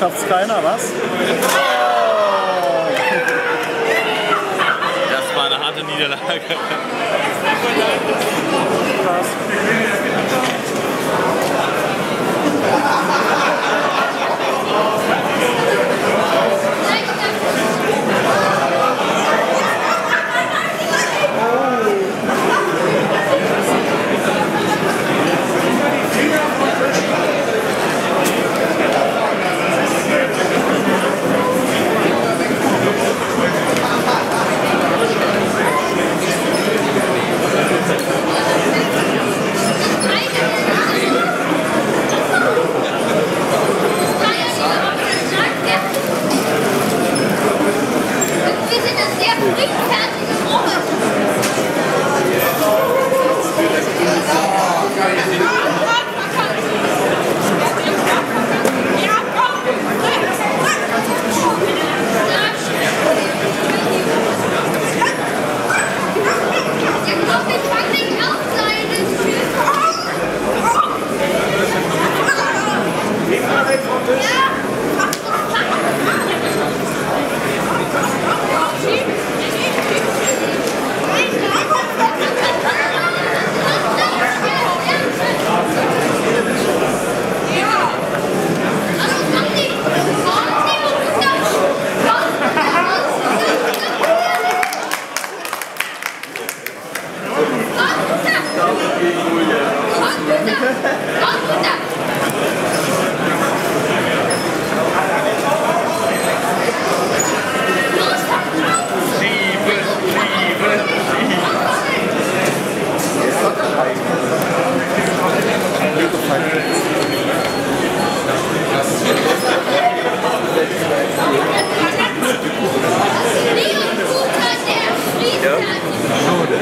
schafft es keiner, was?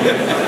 Leon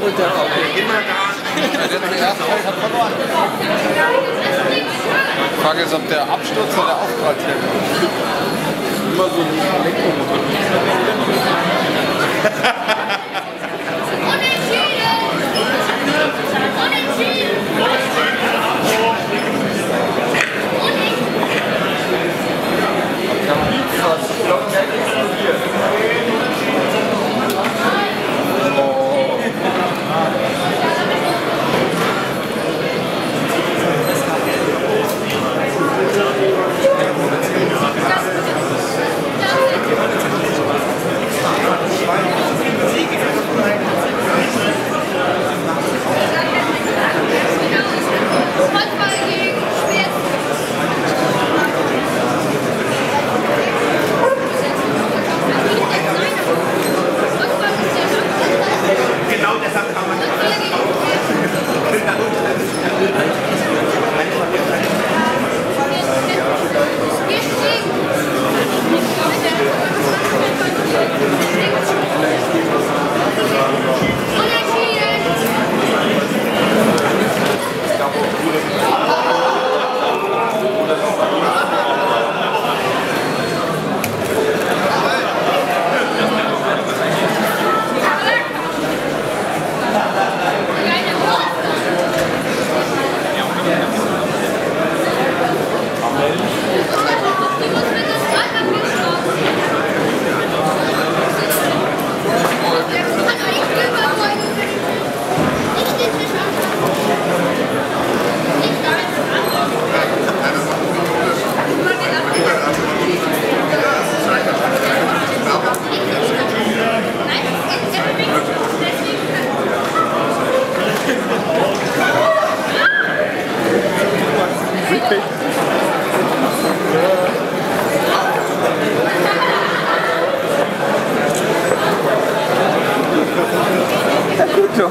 runter. Die Frage ist, ob der Absturz oder der Aufprall hier kommt. Immer so ein Elektromotor. Unentschieden! Unentschieden! no.